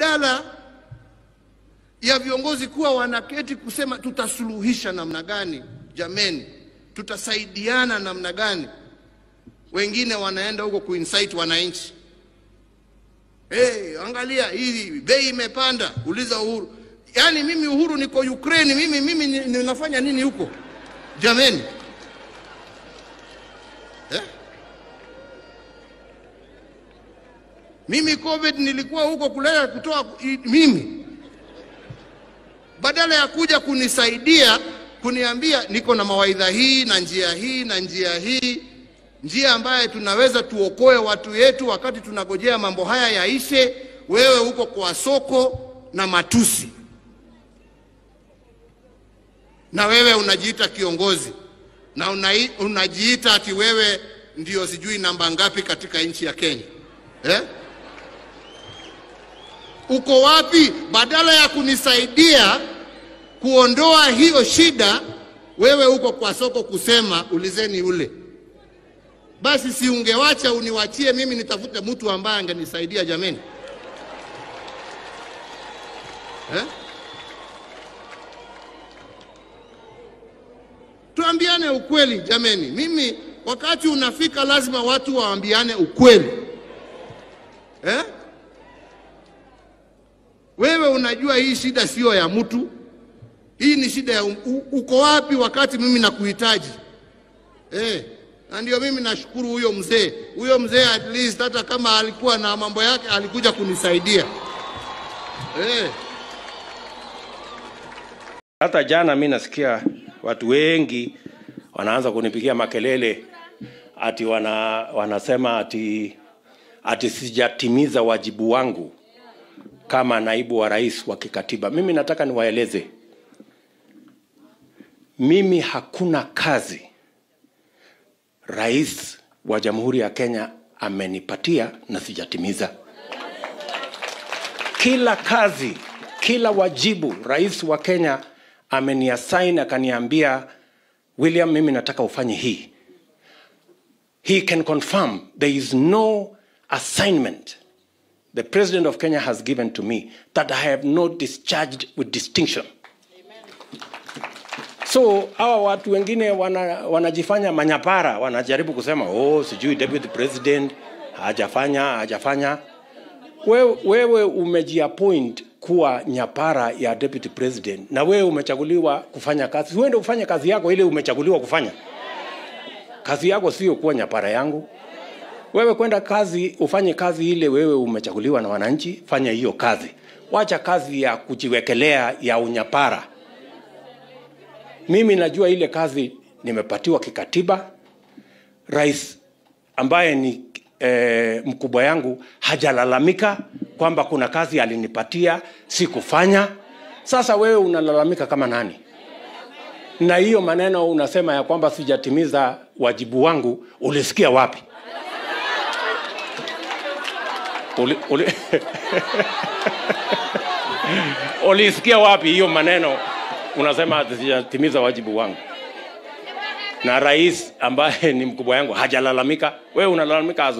badala ya viongozi kuwa wanaketi kusema tutasuluhisha namna gani, jameni, tutasaidiana namna gani, wengine wanaenda huko kuinsight wananchi. Hey, angalia hii bei imepanda, uliza Uhuru. Yaani mimi Uhuru niko Ukraine, mimi mimi ninafanya nini huko jameni eh? Mimi COVID nilikuwa huko kulea kutoa mimi, badala ya kuja kunisaidia kuniambia niko na mawaidha hii na njia hii na njia hii, njia ambaye tunaweza tuokoe watu yetu wakati tunagojea mambo haya yaishe. Wewe huko kwa soko na matusi, na wewe unajiita kiongozi na una, unajiita ati wewe ndio sijui namba ngapi katika nchi ya Kenya eh? Uko wapi? Badala ya kunisaidia kuondoa hiyo shida, wewe uko kwa soko kusema ulizeni ule. Basi si ungewacha uniwachie mimi nitafute mtu ambaye angenisaidia jameni, eh? Tuambiane ukweli jameni. Mimi wakati unafika, lazima watu waambiane ukweli eh? Wewe unajua hii shida siyo ya mtu, hii ni shida ya uko wapi wakati mimi nakuhitaji eh? Na ndio mimi nashukuru huyo mzee, huyo mzee at least hata kama alikuwa na mambo yake alikuja kunisaidia eh. Hata jana mi nasikia watu wengi wanaanza kunipigia makelele ati wana, wanasema ati, ati sijatimiza wajibu wangu kama naibu wa rais wa kikatiba. Mimi nataka niwaeleze, mimi hakuna kazi rais wa Jamhuri ya Kenya amenipatia na sijatimiza. Kila kazi, kila wajibu rais wa Kenya ameniassign akaniambia, William, mimi nataka ufanye hii. He can confirm there is no assignment the president of Kenya has given to me that I have not discharged with distinction. So hawa watu wengine wana, wanajifanya manyapara, wanajaribu kusema oh, sijui deputy president hajafanya hajafanya. Wewe, wewe umejiappoint kuwa nyapara ya deputy president na wewe umechaguliwa kufanya kazi. Uende ufanye kazi yako ile umechaguliwa kufanya. Kazi yako sio kuwa nyapara yangu. Wewe kwenda kazi ufanye kazi ile wewe umechaguliwa na wananchi, fanya hiyo kazi. Wacha kazi ya kujiwekelea ya unyapara. Mimi najua ile kazi nimepatiwa kikatiba. Rais ambaye ni eh, mkubwa yangu hajalalamika kwamba kuna kazi alinipatia sikufanya. Sasa wewe unalalamika kama nani? Na hiyo maneno unasema ya kwamba sijatimiza wajibu wangu, ulisikia wapi? Uli, uli... ulisikia wapi hiyo maneno unasema ati sijatimiza wajibu wangu? Na rais ambaye ni mkubwa yangu hajalalamika, wewe unalalamika as?